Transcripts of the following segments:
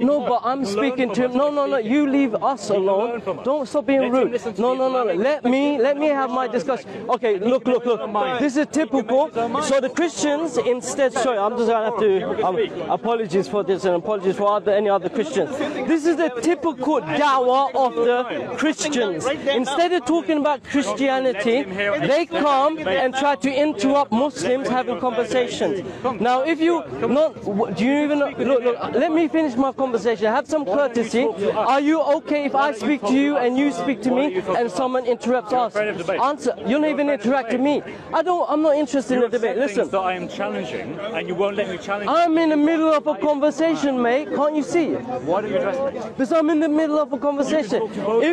No, but I'm speaking to him. No, no, no. You leave us alone. Don't stop being rude. No, no, no. Let me, let me have my discussion. Okay, look, look, look. This is typical. So the Christians instead. Sorry, I'm just gonna have to. Um, apologies for this and apologies for other, any other Christians. This is the typical dawah of the Christians. Instead of talking about Christianity, they come and try to interrupt Muslims having conversations. Now, if you not, do you even look? Look, let me finish my conversation. Have some courtesy. Are you okay if I speak to you and you speak to me and someone interrupts us? Answer. You're not even interacting me. I don't. I'm not interested in the debate. Listen. that I am challenging, and you won't let me challenge. I'm in the middle of a conversation, mate. Can't you see? Why don't you address me? Because I'm in the middle of a conversation.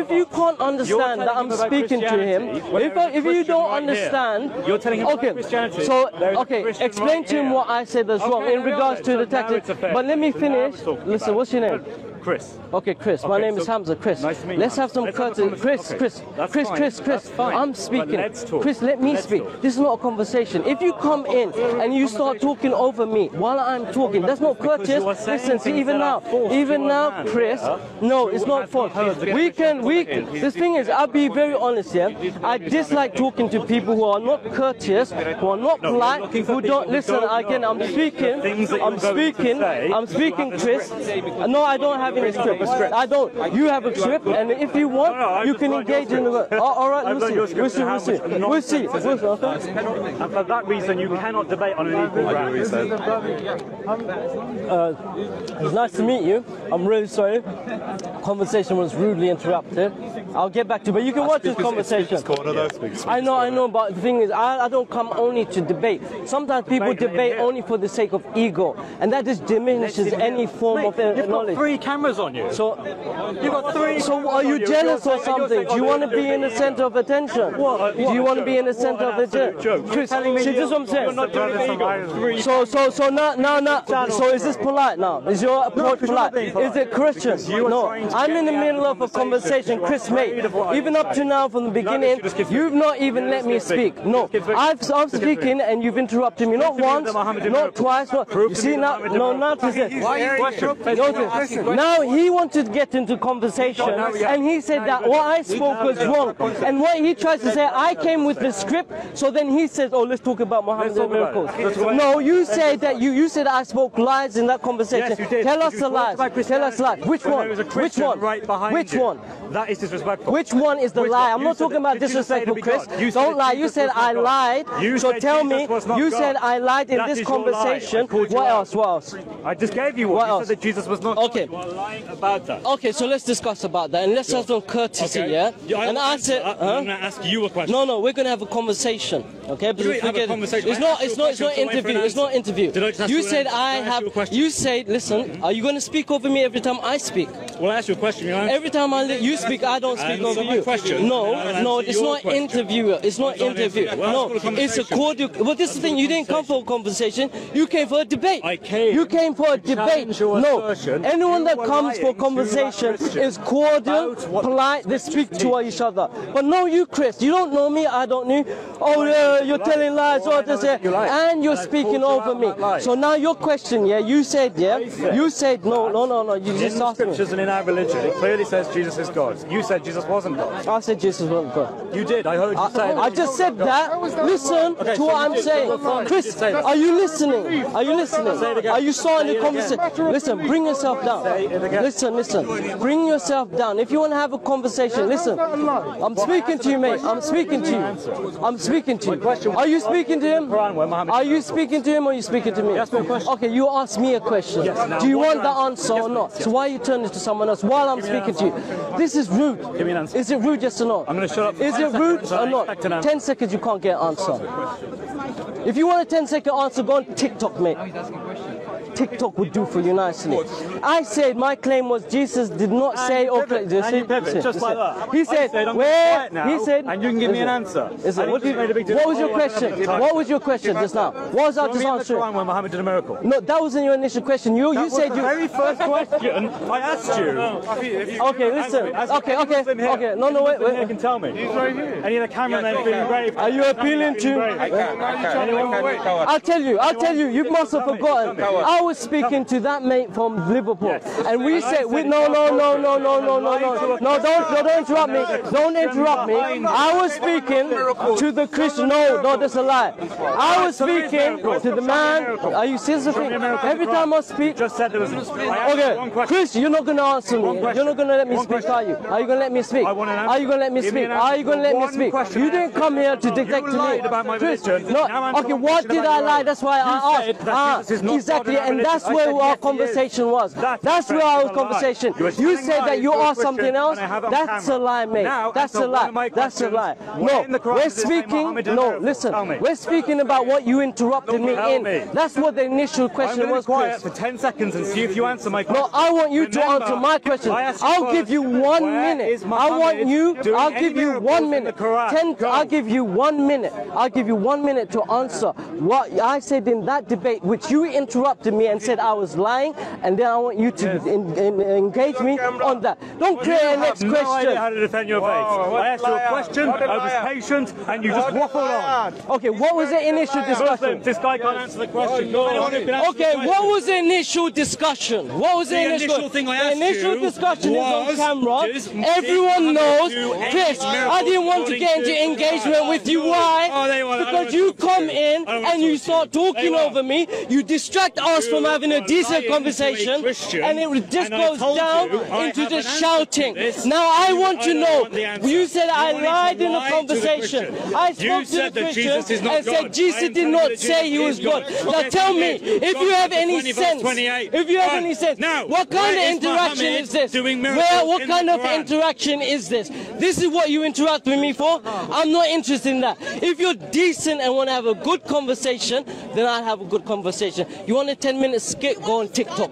If you can't understand that I'm telling him about speaking to him, if, I, if you don't right here. understand, You're telling him okay. Christianity. So There is a okay, explain right to him here. what I said wrong Okay, in regards to the So now tactic. it's a fair But let me finish. Listen, about what's Chris. Okay, Chris. My Okay, name is Hamza. Chris. Nice to meet you, Let's have some Let's courtesy. Chris, Okay, Chris, that's Chris, fine. Chris, Chris. I'm speaking. let's talk. Chris, let me Let's speak. talk. This is not a conversation. If you come in and you start talking over me while I'm talking, that's not courteous. you are saying Listen, see, even now, even now, Chris. No, it's not false. not heard the We can, we. The thing is, I'll be very honest here. I dislike talking to people who are not courteous, who are not polite, who don't listen. Again, I'm speaking. I'm you're going to speaking. I'm speaking, Chris. No, I don't have any script. I don't. You have a script, and if you want, No, no, you can engage in the. script. Oh, all right, I've we'll done see. your We'll script see. and We'll see. We'll see. nonsense We'll is see. Okay. And for that reason, you cannot debate on an equal ground. It's nice to meet you. I'm really sorry. Conversation was rudely interrupted. I'll get back to you, but you can watch this conversation. I know, I know, but the thing is, I, I don't come only to debate. Sometimes people debate only for the sake of ego, and that just diminishes any form of uh, You've got knowledge. Three cameras on you. So, You've got three. so are you jealous or something? Do you want to be in the center of attention? What? Do you want to be in the center of attention? absolute joke. You're Chris, telling me see, this is what I'm saying. it illegal. So, so, so now, now, now, so is this polite now? Is your approach because you're polite? Is it Christian? you are No, I'm in the me out of middle of a conversation. conversation, You are Chris, afraid mate. of what I Even up to now, from the beginning, you just keep you've not even let me speak. No, Just keep speaking. I've, I'm speaking speaking. and you've interrupted me not once, not twice, not. You see now, no, not to say. Why are you Question. asking- Notice. Now he wanted to get into conversation, and he said that what I spoke was wrong, and what he tries to say, I came with the script. So then he says, "Oh, let's talk about Muhammad Let's and talk about miracles." it. Let's talk about No, you said that you you said I spoke lies in that conversation. Yes, you did. Tell us the lies. Tell us lies. Which one? Which one? right behind Which one? That is disrespectful. Which one is the lie? I'm not talking about did you say to disrespectful, Chris. You Don't lie. You said I lied. So tell me. You said I lied in this is your lie. I conversation. What else? What else? I just gave you one. What you else? said that Jesus was not Okay. God. You are lying about that. Okay, so let's discuss about that and let's have some courtesy, yeah? and I said, I'm going to ask you a question. No, no, we're gonna have a conversation, okay? Because We have a conversation. It's not, it's not, it's not question, so wait for interview. an It's not interview. Did I just you said? I Can I ask have. you a question? You said, listen, hmm? are you gonna speak over me every time I speak? Well, I ask you a question. You. Every time I you speak, I don't speak over you. question, No, no, it's not question. interview. It's not interview. No, it's a cordial. But this is the thing. You didn't come for a conversation. You came for a debate. I came You came for a debate. No, anyone that comes for lying to that conversation is cordial, polite. They speak to each other. But no, you, Chris, you don't know me. I don't know. you. Oh, uh, you're telling lies. All I Or this, is that you lied. and you're speaking over me. on that lie. So now your question, yeah? You said, yeah? You said no, no, no, no. You just the asked me. scriptures and in our religion, it clearly says Jesus is God. You said Jesus wasn't God. I said Jesus wasn't God. You did. I heard you say I, I just said that. Listen to what I'm saying. Chris, you did say that. are you listening? Are you listening? Say it again. Are you starting Say the conversation? Listen, bring yourself down. Say it again. Listen, listen. Bring yourself down. If you want to have a conversation, listen. I'm speaking to you, mate. I'm speaking to you. I'm speaking to you. Are you speaking to him? Quran where Muhammad Are you speaking to him or are you speaking to me? Ask me a question. Okay, you ask me a question. Do you want the answer or not? So why are you turning to someone else while I'm Give me an speaking to you? This is rude. Give me an answer. Is it rude, yes or no? I'm gonna shut up Is it rude or not? expect an answer. 10 seconds, you can't get an answer. If you want a 10 second answer, go on TikTok, mate. TikTok would do for you nicely. I said my claim was Jesus did not say you okay. pivot, and you pivot, just like that. He said, said, where? now, he said, and you can give me an answer. Is it, what, just did- made a big what was your I don't have question? What was your question just now? What was I Show just me in answering? Quran Muhammad did a miracle. No, that wasn't your initial question. You That you was said the you. very first question I asked you. Okay, listen. Okay, okay, okay. No, no, wait, Muslim here wait. can tell me. He's right here. Any of the cameramen feeling engraved? Are you appealing to? Anyone? I'll tell you. I'll tell you. You must have forgotten. I I was speaking to that mate from Liverpool, Yes. and we said, we, no, no, no, no, no, no, no, no, no, don't, no, don't interrupt me. Don't interrupt me. I was speaking to the Christian. No, no, that's a lie. I was speaking to the man. Are you serious? Every time I speak, Just said there was. I asked you one Okay. Chris, you're not gonna answer me. You're not gonna let me speak, are you? Are you gonna let me speak? I want an answer. Are you gonna let me speak? Are you gonna let me speak? You didn't come here to dictate to me. about my Chris, no, okay, what did I lie? That's why I asked. Ah, Jesus is not exactly, and that's where our yes, he is. conversation was. That's where our it's a lie. conversation. You were You telling said that you are something else. and I have it on That's a lie, mate. That's a lie. That's a lie. No, in the Quran we're does it say speaking. No, listen. We're speaking about what you interrupted me in. That's what the initial question going to be was, quiet for 10 seconds and see if you answer my question. No, I want you to answer my question. I asked you I'll give you one minute. I want you. I'll give you one minute. Ten. I'll give you one minute. I'll give you one minute to answer what I said in that debate, which you interrupted me and said I was lying, and then I want you to en- en- engage me on that. Don't create a next have no idea question. how to defend your faith. I asked you a question, I was patient, and you just waffled on. Okay, what was the initial discussion? Muslim, this guy can't answer the question. Anyone who Okay, what was the initial discussion? What was the, The initial, initial thing I the initial discussion is on camera. Everyone knows. do Chris, I didn't want to get into engagement with you. Oh, Why? oh, they want- I don't because you to talk to come in I don't want and you start talking over me. You distract us from having a decent a conversation, and it just and goes down you into the an shouting. Now I want to know. want. You said You I lied in to the conversation. I spoke to the Christian and said. Jesus did not say he was God. Now tell me, if you have any sense, 28. if you have any sense, Now, what kind of interaction is this? Where, what kind of interaction is this? This is what you interact with me for? I'm not interested in that. If you're decent and want to have a good conversation, then I'll have a good conversation. You want a 10 minute skit? Go on TikTok.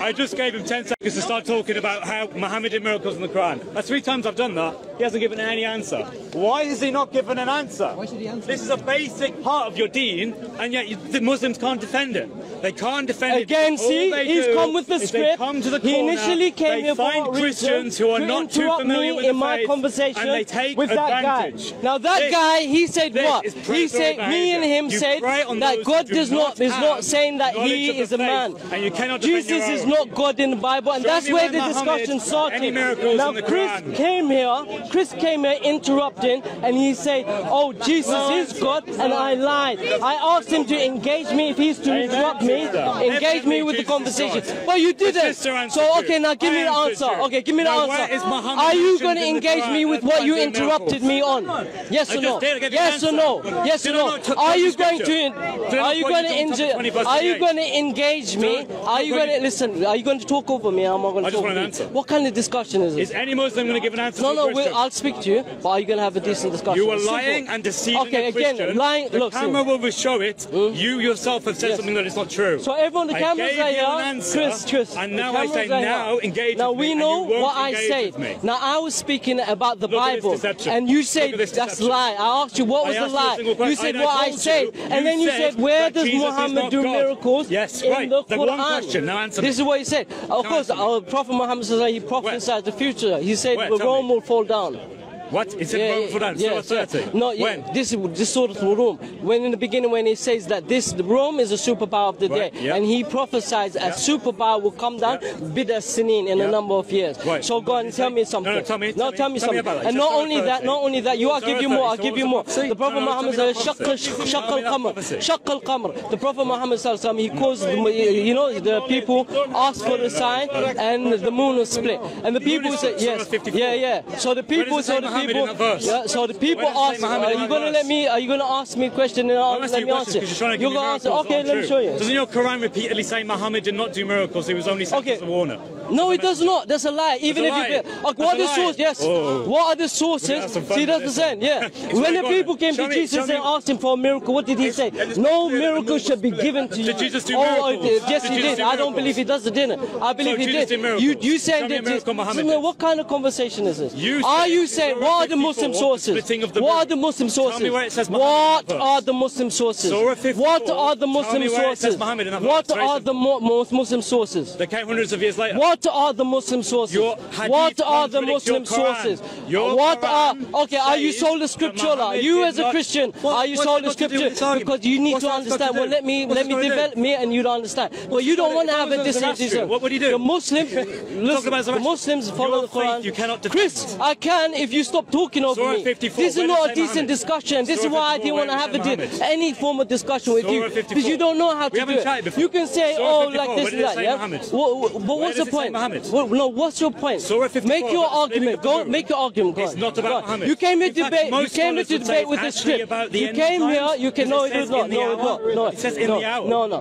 I just gave him 10 seconds to start talking about how Muhammad did miracles in the Quran. That's three times I've done that. He hasn't given any answer. Why has he not given an answer? Why should he answer? This is a basic part of your deen, and yet you, the Muslims can't defend it. They can't defend Again, it. All see, he's come with the script. Come to the he initially came they here find a reason Christians who are to not too familiar me with in the my faith, conversation and they take with that guy. Now that This- guy, he said this what? is He said me and him You said that God does not is not saying that knowledge he is a man. and you cannot Jesus is not God in the Bible, and Show that's where the Muhammad discussion started. Now Chris came here. Chris came here interrupting, and he said, "Oh, Jesus is God," and I lied. I asked him to engage me if he's to interrupt me, engage me with the conversation. But you didn't. So okay, now give me the answer. Okay, give me the answer. Are you going to engage me with what you interrupted me on? Yes or no? did, I gave you Yes or no? Yes or no? Are you going to? Are you going to quote you John chapter 20 Are you 28? Going to engage me? Are you going to listen? Are you going to talk over me? I'm not going to I just talk want an answer. What kind of discussion is this? Is any Muslim going to give an answer No, no, we'll, I'll speak to you, but are you going to have a decent discussion? You simple. lying and deceiving Okay, again, lying. The Look, see. camera will show it. Hmm? You yourself have said Yes. something that is not true. So everyone, the cameras are here. an answer, Chris, Chris. and now I say are now engage Now we know what I said. Now I was speaking about the Look at this Bible, and you said that's lie. I asked you what was the asked you a lie. You said what I said, and then you said where does Muhammad do God. Miracles Yes, in right. the The Quran? one question. Now answer me. This is what he said. Of course, answer our Prophet Muhammad says he prophesied the future. He said Where? the Tell Rome me. will fall down. What? It's in Rome for that. yeah, Surah yeah. 30. No, yeah, When? this is this sort of Rome. When in the beginning, when he says that this the Rome is a superpower of the Right, day, yeah. and he prophesies a superpower will come down, bid as sinin in a number of years. Right. So go and tell me something. No, no, tell me- No, tell me- tell me me something. and not Surah only that, not only that, you, I'll give you more. I'll give you more. the Prophet No, no, Muhammad tell me says, the "Shaq al- Tell shaq shaq al-qamar." The Prophet Muhammad um, he mm. caused the- you know the people asked for the sign, and the moon was split, and the people said yes, 54. yeah, yeah. So the people, does it say so the people, yeah. So the people Where does it say asked, Muhammad "Are you going to let me? Are you going to ask me a question and I'll I'm let me you answer?" you're You're going to answer. Okay, let me show you. Doesn't your Quran repeatedly say Muhammad did not do miracles? He was only sent Okay. as a warner. No, it does not. That's a lie. Even if you, That's what are the sources? Yes. Oh. What are the sources? have some fun See, that's the one. Yeah. When the people came to Jesus and asked him for a miracle, what did he say? No miracle should be given to you. Did Jesus do Oh, miracles? yes, Did he did. I don't believe he does. He didn't. I believe he did. You, you saying that? miracle Muhammad So, did. what kind of conversation is this? You Are you saying? What are the Muslim sources? the What are the Muslim sources? Tell me where it says What Muhammad in that are the Muslim sources? What are the Muslim me where it says sources? Muhammad in that What are the most Muslim sources? They came hundreds of years later. What are the Muslim sources? What are the Muslim sources? What are okay? Are you sola that scriptura? You as a Christian, are you what's sola that got to do with scriptura? Because you need to that got to understand. Well, let me let me got to do? develop me, and you don't understand. Well, you don't want to have a if it was discussion. What would he do? The Muslim, listen, the Muslims follow the Quran. you cannot Chris. I can if you stop talking over Surah me. 54, This is not a decent discussion. This is why I didn't want to have a it di- say Muhammad? any form of discussion with you because you don't know how to do it. You can say, Surah oh, like this and that. Yeah. Well, but what's the point? Well, no, what's your point? Make your that's the meaning argument. Go make your argument. It's not about. Muhammad. You came here to debate. You came here to debate with the script. You came here. You can no, it it is not. No, it's not. No, It says in the hour. No, no.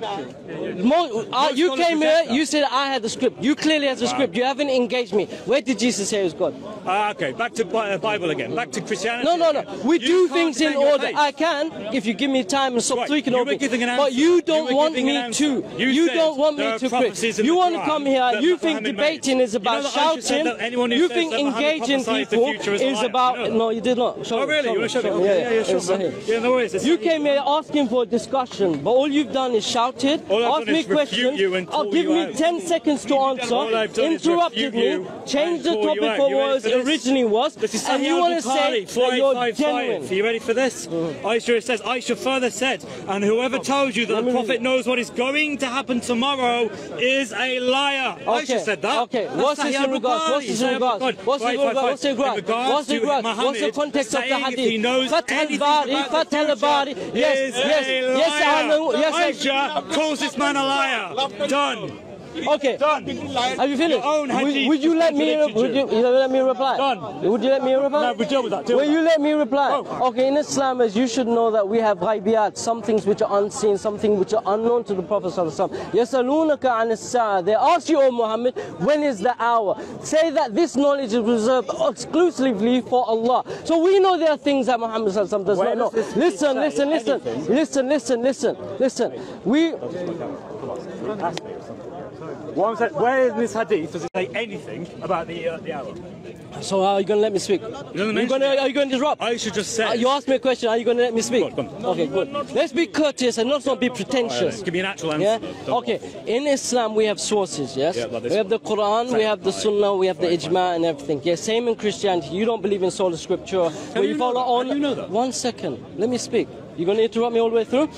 Uh, you came here. You said I had the script. You clearly has the script. You haven't engaged me. Where did Jesus say he was God? Okay, back to uh, Bible again. Back to Christianity. No, no, no. We You do things in order. I can if you give me time and stop Right, tweaking you over were me. giving an But you You don't were want me an to. You You don't want me to quit. You want to come here. You think debating is about You know that Aisha said shouting. You think engaging people is a is liar. about. No, you did not. Show Oh, really? You want to show me? Yeah, yeah, yeah, sure, here. man. Yeah, no worries. You came here asking for a discussion, but all you've done is shouted, All I've asked done me questions. you I'll give you me 10 seconds to answer, All I've done is interrupted me, you changed the you topic for what it originally was, and you want to say al-Bukhari, that you're 455. genuine. Are you ready for this? Mm. Aisha says, Aisha further said, and whoever tells you that the Prophet knows what is going to happen tomorrow is a liar. Okay. Aisha said that. Okay. That's What's this Sahih in regards? What's this in regards? What's Right, in regards? What's in In regards? regards What's in to regards? What's the context of the saying if hadith? he knows Fath anything al-Bari, about the Fath al-Bari. future Yes, is yes, a yes, I liar. know. Yes, Aisha calls this man a liar. Done. Okay. Done. Have you finished? Would, would you let me? Would you, you. let me reply? Done. Would you let me reply? No, we deal with that, deal Will you that. let me reply? Oh. Okay. In Islam, as you should know, that we have ghaibiyat, some things which are unseen, some things which are unknown to the Prophet sallallahu alaihi wasallam. Yasalunaka an They ask you, O Muhammad, when is the hour? Say that this knowledge is reserved exclusively for Allah. So we know there are things that Muhammad sallallahu alaihi wasallam does Where not know. does Listen, listen, listen, listen, listen, listen, listen. We What I'm saying, where in this hadith does it say anything about the, uh, the hour? So are you going to let me speak? doesn't You gonna, are you going to disrupt? I should just Uh, you asked me a question. Are you going to let me speak? Go on, go Okay, good. Let's be courteous and let's not be pretentious. Give me an actual answer. Yeah. Okay. In Islam, we have sources. Yes. Yeah, like we have the Quran, we have the Sunnah, we have the Ijma, and everything. Yeah. Same in Christianity. You don't believe in sola scriptura. where you you know follow that? How on. do you know that? One second. Let me speak. You're going to interrupt me all the way through.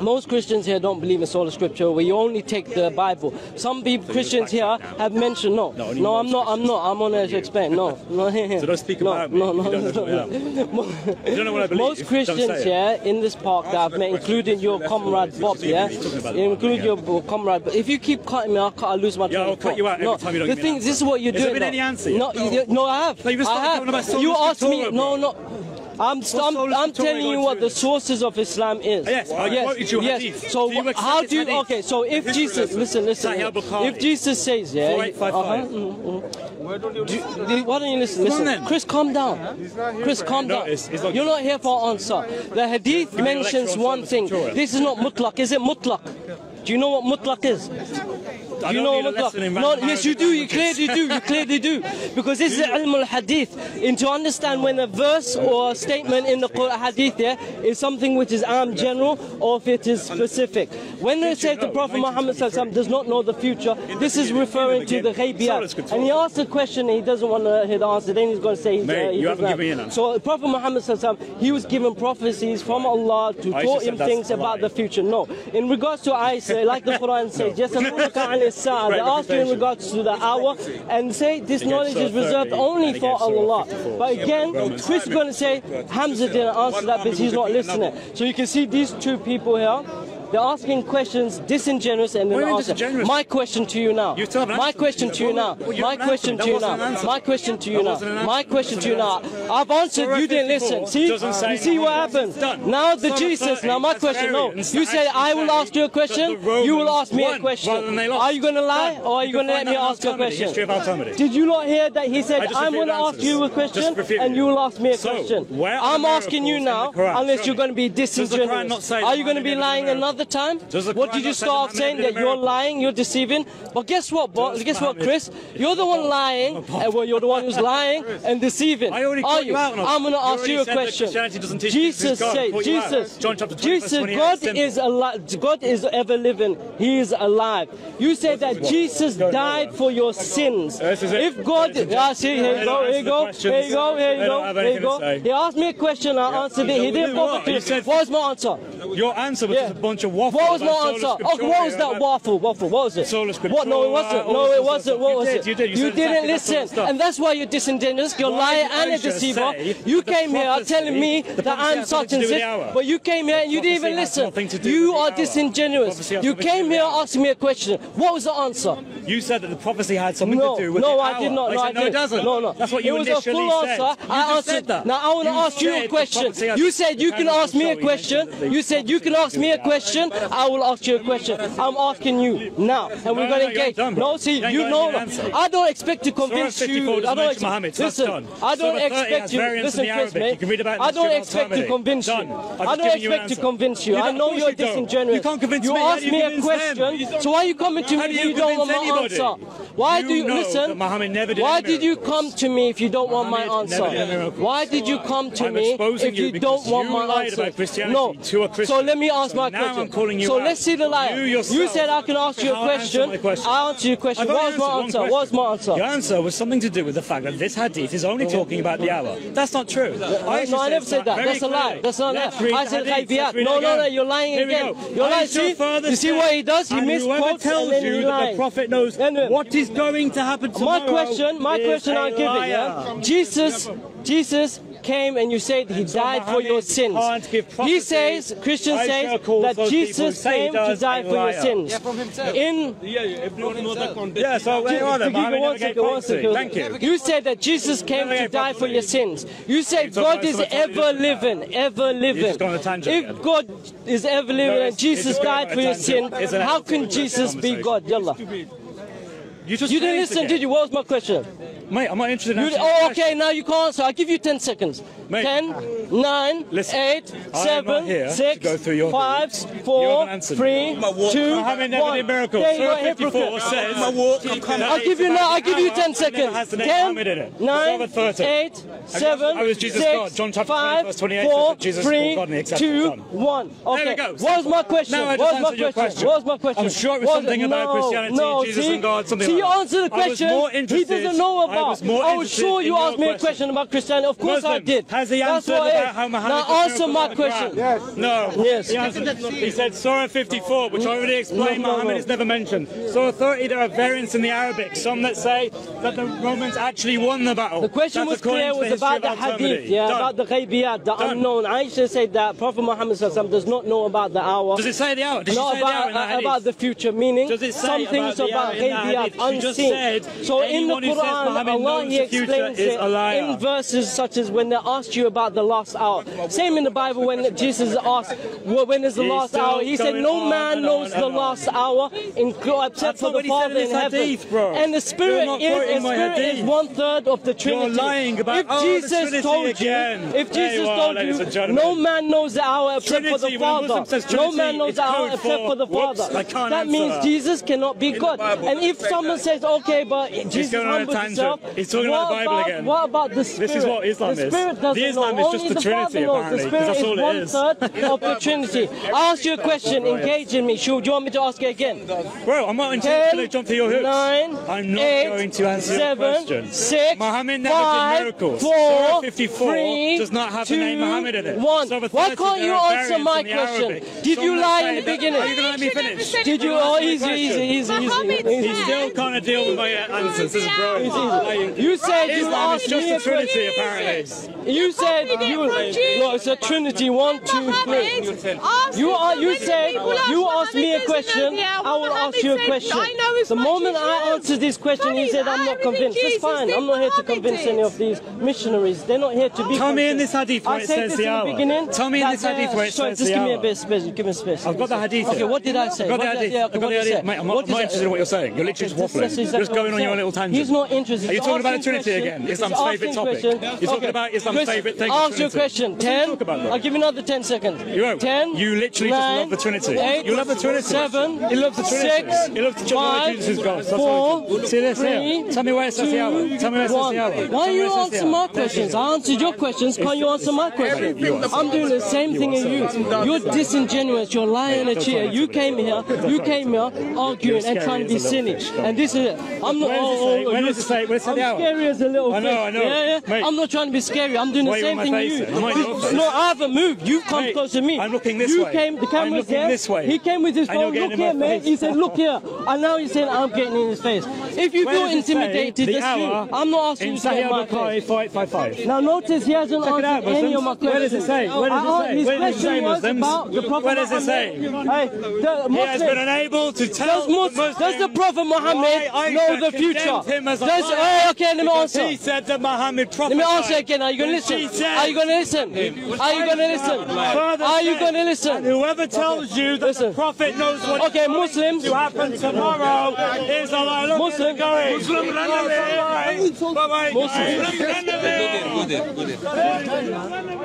Most Christians here don't believe in sola scriptura, where you only take the Bible. Some people, Christians here have mentioned no, No, no, I'm not, I'm not, I'm on to explain. No, no, So don't speak no, about me. no, no, You don't know no, no. You don't know what I believe. Most Christians here in this park that I've met, including your comrade Bob, yeah, talking about the including your comrade. But if you keep cutting me, I'll, cut, I'll lose my. Yeah, I'll cut you out every no, time you don't the me thing, this is what you're Has there doing. been any answer? No, you- no, I have. No, you just I started have. talking about sola You asked me. No, no. I'm, st- I'm, sola I'm telling you what the it? sources of Islam is. Ah, yes, I quoted you yes. So Do you how do you? hadith? Okay, so if History Jesus, lesson. listen, listen. If Jesus says, yeah, 4855. uh-huh, mm, mm. do, do- why don't you listen? Listen, then. Chris, calm down. Chris, calm No, down. it's- it's not- You're not here for an answer. The hadith me a lecture mentions one thing. This is not mutlaq. Is it mutlaq? Do you know what mutlaq is? I you know what lesson in mutlaq? No, yes, you do. You clearly do. You clearly do. Because this is ilm al hadith. And to understand when a verse or a statement in the Qur'an hadith there is something which is am general or if it is specific. When they say the Prophet Muhammad sallallahu alaihi wasallam does not know the future, this is referring to the ghaibiyat. And he asked a question and he doesn't want to hear the answer. Then he's going to say, he's, uh, he you doesn't haven't have. given me an. So the Prophet Muhammad sallallahu alaihi wasallam, he was given prophecies from Allah to taught him things about the future. No. In regards to Aisha, like the Quran says, they ask you in regards to the hour and say this knowledge is reserved only for Allah. But again, Chris is going to say Hamza didn't answer that because he's not listening. So you can see these two people here. They're asking questions disingenuous and then What do you mean answer. disingenuous? My question to you now. You My question to you now. My question to you That wasn't an now. My question to you now. My question to you now. I've answered. You didn't listen. See, you see what happened. Now the Jesus. Now my question. No, you say I will ask you a question. You will ask me a question. than they lost. Are you going to lie or are you going to let me ask you a question? History of Al-Talmud. Did you not hear that he said I'm going to ask you a question and you will ask me a question? I'm asking you now in the Quran? unless you're going to be Does the Quran disingenuous. Are you going to be lying never the time? What did you start saying that you're lying, you're deceiving? But guess what, Bo- guess what, Chris? You're the one lying, and well, you're the one who's lying and deceiving. I already Are you? you I'm going to ask you a question. Jesus said, Jesus, Jesus, God is alive. God is ever living. He is alive. You say that Jesus died for your sins. If God, ah, see, here you go, here you go, here you go, here you go. He asked me a question, I answered it. He didn't bother to. What's my answer? Your answer was a bunch of a waffle. What was my answer? Oh, what was that waffle? Waffle. What was it? What? No, it wasn't. No, it wasn't. What was it? You, did. you, didn't listen, and that's why you're disingenuous. You're lying and a deceiver. You came here telling me that I'm such and such, but you came here and you didn't even listen. You are disingenuous. You came here asking me a question. What was the answer? You said that the prophecy had something to do with the hour. No, I did not. No, I did. doesn't. No, no. That's what you initially said. It was a full answer. I answered that. Now I want to ask you a question. You said you can ask me a question. You said you can ask me a question question, I will ask you a question. I'm asking you now, and we're going to engage. No, see, you know, I don't expect to convince you. I don't expect. Listen, I don't expect you. Listen, you. I don't expect to convince you. I don't expect to convince you. I know you're disingenuous. You can't convince me. You asked me a question, so why are you coming to me if you don't want my answer? Why do you listen? Why did you come to me if you don't want my answer? Why did you come to me if you don't want my answer? No. So let me ask my question. Calling you So out. let's see the light. You, you said I can ask you a question. I question. I your question. What was my answer? What was my answer? Your answer was something to do with the fact that this hadith is only talking about the hour. That's not true. I, no, I never said that. That's a lie. That's not that. I said ghaibiyat. No, no, no, you're lying again. You're lying. See, you see what he does? He misquotes tells you that the prophet knows what is going to happen tomorrow. My question, my question I give it, yeah? Jesus, Jesus came and you said he died for your sins. He says, Christian says, that Jesus came to die for your sins. Yeah, from himself. In yeah. Yeah, so oh, wait on. One second, one second. Thank you. You said that Jesus came to die for your sins. You said God is ever living, ever living. If God is ever living and Jesus died for your sin, how can Jesus be God? Yallah. You just you didn't listen, again. did you? What was my question? Mate, I'm not interested in you, Oh, okay, now you can't So I'll give you 10 seconds. Mate, 10, 9, listen, 8, 7, 6, 5, 4, 3, 2, 1. Many miracles. Yeah, you're a hypocrite. Says, my walk, I'm coming. I'll give you, now, I'll give you 10 seconds. Has the 10, it. 9, 8, 7, 6, 5, 4, 3, 2, 1. Okay. What was my question? What was my question? What was my question? I'm sure it was something about Christianity, Jesus and God, something see, you answer the question he doesn't know about? I, I was sure you asked me a question about Christianity. Of course Muslim I did. Has he answered about how Muhammad Now answer my question. Yes. No. Yes. He, answered, he said Surah 54, which mm. I already explained no, no, Muhammad no. is never mentioned. Surah 30, there are variants in the Arabic. Some that say that the Romans actually won the battle. The question That's was clear was about the hadith, yeah, about the ghaybiyat, the unknown. unknown. Aisha said that Prophet Muhammad does not know about the hour. Does it say the hour? Not uh, about, the hour about the future, meaning some things about, about unseen. so in the Quran, Allah He explains it in verses such as when they asked you about the last hour. Same in the Bible when Jesus asked, well, when is the He's last hour? He said, no man knows the last hour except for the Father in, in heaven. Hadith, and the Spirit is, the Spirit is one third of the Trinity. You're lying about if oh, Jesus told again. you, if Jesus told you, no man knows the hour except Trinity, for the Father. No man knows the hour except for the Father. That means Jesus cannot be God. And if someone Islam says okay, but Jesus humbles himself. He's talking what about the Bible about, again. What about the spirit? This is what Islam is. Spirit doesn't the Islam know. is just the, the Trinity, apparently. The spirit that's all is one is. third of the Trinity. I you a question, engage in me. Should you want me to ask it again? Bro, I'm not intending to jump through your hoops. Nine, I'm not eight, going to answer seven, your question. Six, Muhammad never five, did miracles. Four, Surah 54 three, does not have two, the name Muhammad in it. One. So Why can't you answer my question? Did you lie in the beginning? Are you going to let me finish? Did you? Oh, easy, easy, easy, easy. He still can't starting to deal with my uh, answers. This is brilliant. You said you Islam is just a trinity, apparently. You said you no, it's a trinity. One, two, three. You are. You said you asked me a question. I will ask you a question. The moment I answer this question, he said I'm not convinced. It's fine. I'm not here to convince any of these missionaries. They're not here to be. Tell me in this hadith where it says the hour. Tell me in this uh, hadith where it says the hour. Just give me a bit of space. Give me space. I've got the hadith. Okay, what did I say? I've got the hadith. I've got the hadith. Mate, I'm not interested in what you're saying. You're literally just. That's exactly just going on your little tangent. He's not interested. Are you talking about the Trinity questions. again? Islam's favourite topic. questions. You're talking Okay. about Islam's Chris, favourite thing, Ask your question. You Ten. I'll give you another ten seconds. You won't. Ten. You literally just nine, love the Trinity. Eight, You love the Trinity. Seven. He loves the Trinity. Six. He loves the Trinity. Jesus four, what he does. See this here? Tell me where it says the hour. Tell me where it says one. the hour. Why are you where it says the answering my questions? I answered your questions. Can't you answer my questions? I'm doing the same thing as you. You're disingenuous. You're lying and a cheater. You came here. You came here arguing and trying to be silly. And this is it. I'm not. Where does it oh, oh, you- does it say- where does it I'm the hour? scary as a little I know, fish. I know. Yeah, yeah. Mate. I'm not trying to be scary. I'm doing the you same thing you. face then? I'm your face. No, I haven't moved. You've come Mate, close to me. I'm looking this you way. came. The camera's there. this way. He came with his phone. Look here, mate. He said, "Look here." And now he's saying, "I'm getting in his face." If you feel does it say intimidated, the hour I'm not asking in you to get my al-Bukhari face. 4855. Now notice he hasn't Check answered any of my Muslims. questions. Where does it say? Where does it say? His Where question say, was Muslims? about the Prophet Where does it say? Hey, the He has been unable to tell Does, Muslims does the Prophet Muhammad know the future? Him as a Does, oh, okay, let me answer. He said that Muhammad Let me answer again. Are you going to listen? Are you going to listen? Are you going to listen? Are you going to listen? whoever tells you that the prophet knows what Okay, going Muslims. to happen tomorrow is a lie. Look Muslim- at going. Muslim run away. Bye-bye. Muslim- Muslim run away. Good there, good there.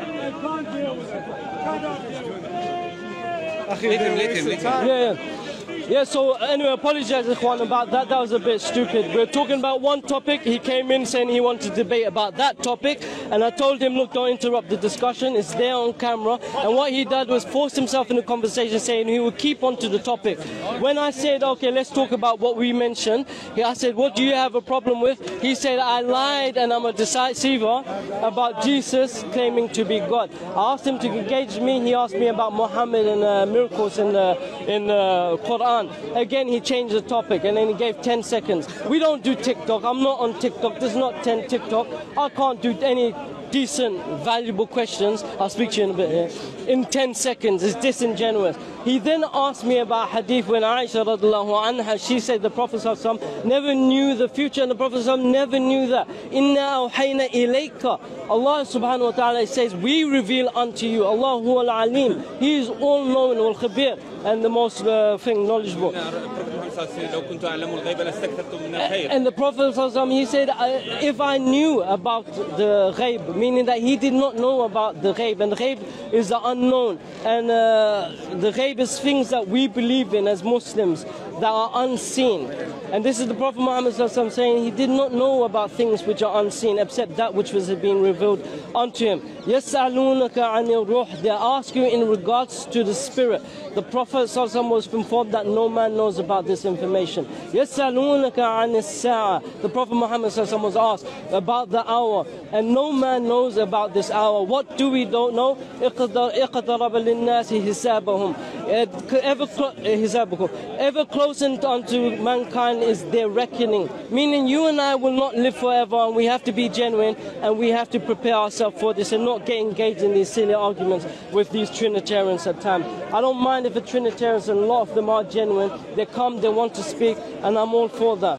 Let him, let him, let him. Yeah, yeah. Yeah, so anyway, apologize, Juan, about that. That was a bit stupid. We're talking about one topic. He came in saying he wanted to debate about that topic. And I told him, look, don't interrupt the discussion. It's there on camera. And what he did was force himself in the conversation saying he would keep on to the topic. When I said, okay, let's talk about what we mentioned, I said, what do you have a problem with? He said, I lied and I'm a deceiver about Jesus claiming to be God. I asked him to engage me. He asked me about Muhammad and uh, miracles in the in the Quran. Again, he changed the topic and then he gave 10 seconds. We don't do TikTok. I'm not on TikTok. There's not 10 TikTok. I can't do any decent, valuable questions. I'll speak to you in a bit here. In 10 seconds. It's disingenuous. He then asked me about hadith when Aisha radiallahu anha, she said the Prophet never knew the future and the Prophet never knew that. Inna awhayna ilayka. Allah subhanahu wa ta'ala says, we reveal unto you. Allah al-alim. He is all knowing, wal khabir, and the most uh, thing knowledgeable. And the Prophet he said, if I knew about the ghaib, meaning that he did not know about the ghaib, and the ghaib is the unknown, and uh, the ghaib is things that we believe in as Muslims that are unseen. And this is the Prophet Muhammad saying he did not know about things which are unseen except that which was being revealed unto him. They ask you in regards to the spirit. The Prophet was informed that no man knows about this information. The Prophet Muhammad was asked about the hour, and no man knows about this hour. What do we don't know? ever eh, hisabukum, ever closing unto mankind is their reckoning. Meaning you and I will not live forever and we have to be genuine and we have to prepare ourselves for this and not get engaged in these silly arguments with these Trinitarians at times. I don't mind if the Trinitarians, and a lot of them are genuine, they come, they want to speak and I'm all for that.